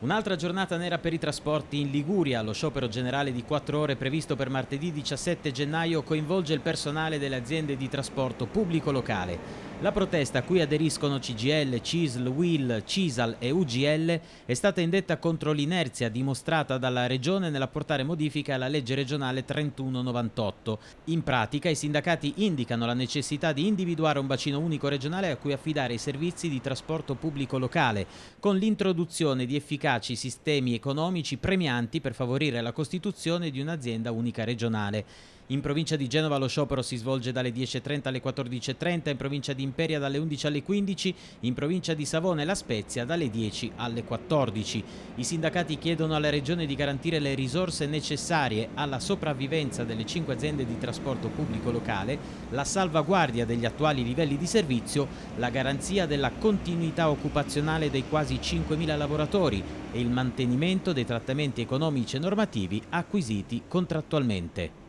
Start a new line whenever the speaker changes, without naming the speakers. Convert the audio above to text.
Un'altra giornata nera per i trasporti in Liguria. Lo sciopero generale di 4 ore previsto per martedì 17 gennaio coinvolge il personale delle aziende di trasporto pubblico locale. La protesta a cui aderiscono CGL, CISL, WIL, CISAL e UGL è stata indetta contro l'inerzia dimostrata dalla Regione nell'apportare modifiche alla legge regionale 3198. In pratica i sindacati indicano la necessità di individuare un bacino unico regionale a cui affidare i servizi di trasporto pubblico locale, con l'introduzione di efficaci sistemi economici premianti per favorire la costituzione di un'azienda unica regionale. In provincia di Genova lo sciopero si svolge dalle 10.30 alle 14.30, in provincia di Imperia dalle 11 alle 15, in provincia di Savone e La Spezia dalle 10 alle 14. I sindacati chiedono alla Regione di garantire le risorse necessarie alla sopravvivenza delle cinque aziende di trasporto pubblico locale, la salvaguardia degli attuali livelli di servizio, la garanzia della continuità occupazionale dei quasi 5.000 lavoratori e il mantenimento dei trattamenti economici e normativi acquisiti contrattualmente.